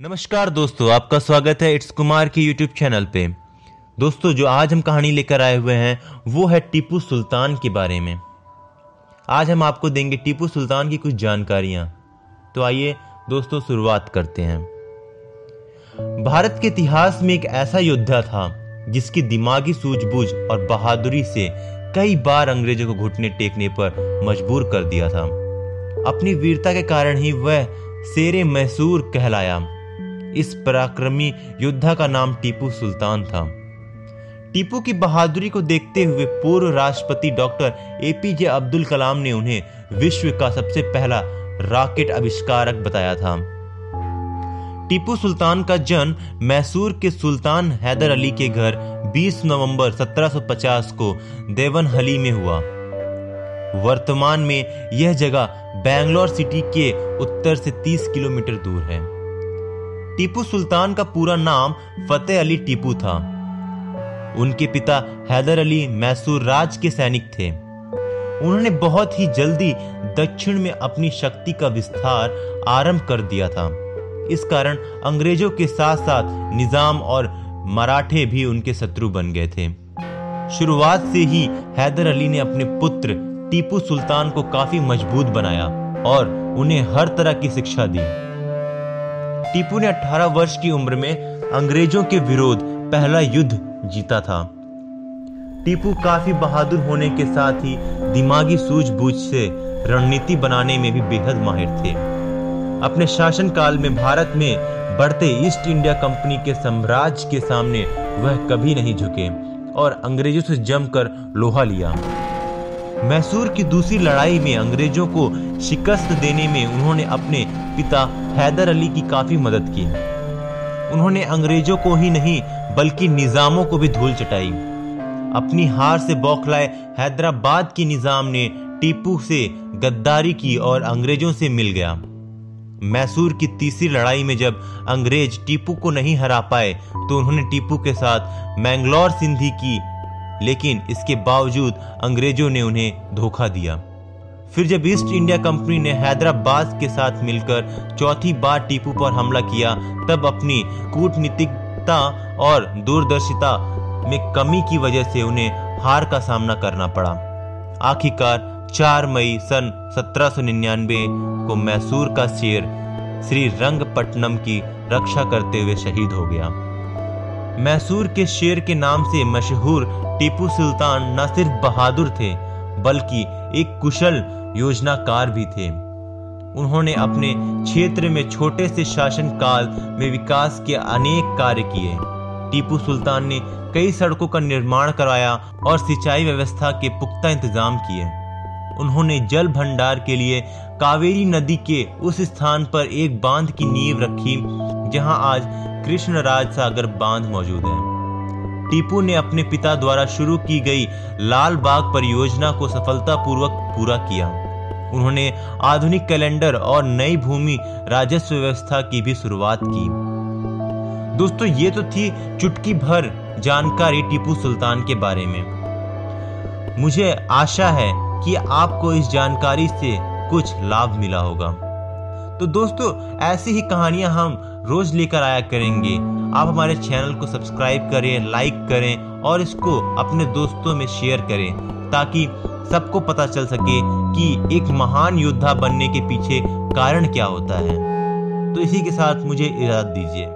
नमस्कार दोस्तों, आपका स्वागत है इट्स कुमार के यूट्यूब चैनल पे। दोस्तों, जो आज हम कहानी लेकर आए हुए हैं, वो है टीपू सुल्तान के बारे में। आज हम आपको देंगे टीपू सुल्तान की कुछ जानकारियाँ। तो आइए दोस्तों, शुरुआत करते हैं। भारत के इतिहास में एक ऐसा योद्धा था, जिसकी दिमागी सूझबूझ और बहादुरी से कई बार अंग्रेज़ों को घुटने टेकने पर मजबूर कर दिया था। अपनी वीरता के कारण ही वह शेरे मैसूर कहलाया। इस पराक्रमी योद्धा का नाम टीपू सुल्तान था। टीपू की बहादुरी को देखते हुए पूर्व राष्ट्रपति डॉक्टर एपीजे अब्दुल कलाम ने उन्हें विश्व का सबसे पहला रॉकेट आविष्कारक बताया था। टीपू सुल्तान का जन्म मैसूर के सुल्तान हैदर अली के घर 20 नवंबर 1750 को देवनहली में हुआ। वर्तमान में यह जगह बैंगलोर सिटी के उत्तर से 30 किलोमीटर दूर है। टीपू सुल्तान का पूरा नाम फतेह अली टीपू था। उनके पिता हैदर अली मैसूर राज के सैनिक थे। उन्होंने बहुत ही जल्दी दक्षिण में अपनी शक्ति का विस्तार आरंभ कर दिया था। इस कारण अंग्रेज़ों के साथ साथ निज़ाम और मराठे भी उनके शत्रु बन गए थे। शुरुआत से ही हैदर अली ने अपने पुत्र टीपू सुल्तान को काफ़ी मज़बूत बनाया और उन्हें हर तरह की शिक्षा दी। टीपू ने 18 वर्ष की उम्र में अंग्रेज़ों के विरोध पहला युद्ध जीता था। टीपू काफ़ी बहादुर होने के साथ ही दिमागी सूझबूझ से रणनीति बनाने में भी बेहद माहिर थे। अपने शासनकाल में भारत में बढ़ते ईस्ट इंडिया कंपनी के साम्राज्य के सामने वह कभी नहीं झुके और अंग्रेज़ों से जमकर लोहा लिया। मैसूर की दूसरी लड़ाई में अंग्रेज़ों को शिकस्त देने में उन्होंने अपने पिता हैदर अली की काफ़ी मदद की। उन्होंने अंग्रेज़ों को ही नहीं, बल्कि निजामों को भी धूल चटाई। अपनी हार से बौखलाए हैदराबाद के निज़ाम ने टीपू से गद्दारी की और अंग्रेज़ों से मिल गया। मैसूर की तीसरी लड़ाई में जब अंग्रेज़ टीपू को नहीं हरा पाए तो उन्होंने टीपू के साथ मैंगलोर सिंधी की लेकिन इसके बावजूद अंग्रेज़ों ने उन्हें धोखा दिया। फिर जब ईस्ट इंडिया कंपनी ने हैदराबाद के साथ मिलकर चौथी बार टीपू पर हमला किया, तब अपनी कूटनीतिकता और दूरदर्शिता में कमी की वजह से उन्हें हार का सामना करना पड़ा। आखिरकार 4 मई सन 1799 को मैसूर का शेर श्री रंगपट्टनम की रक्षा करते हुए शहीद हो गया। मैसूर के शेर के नाम से मशहूर टीपू सुल्तान न सिर्फ़ बहादुर थे, बल्कि एक कुशल योजनाकार भी थे। उन्होंने अपने क्षेत्र में छोटे से शासन काल में विकास के अनेक कार्य किए। टीपू सुल्तान ने कई सड़कों का निर्माण कराया और सिंचाई व्यवस्था के पुख्ता इंतज़ाम किए। उन्होंने जल भंडार के लिए कावेरी नदी के उस स्थान पर एक बाँध की नींव रखी जहाँ आज कृष्णराज सागर बाँध मौजूद है। टीपू ने अपने पिता द्वारा शुरू की गई लाल बाग परियोजना को सफलतापूर्वक पूरा किया। उन्होंने आधुनिक कैलेंडर और नई भूमि राजस्व व्यवस्था की भी शुरुआत की। दोस्तों, ये तो थी चुटकी भर जानकारी टीपू सुल्तान के बारे में। मुझे आशा है कि आपको इस जानकारी से कुछ लाभ मिला होगा। तो दोस्तों, ऐसी ही कहानियाँ हम रोज लेकर आया करेंगे। आप हमारे चैनल को सब्सक्राइब करें, लाइक करें और इसको अपने दोस्तों में शेयर करें, ताकि सबको पता चल सके कि एक महान योद्धा बनने के पीछे कारण क्या होता है। तो इसी के साथ मुझे इजाज़त दीजिए।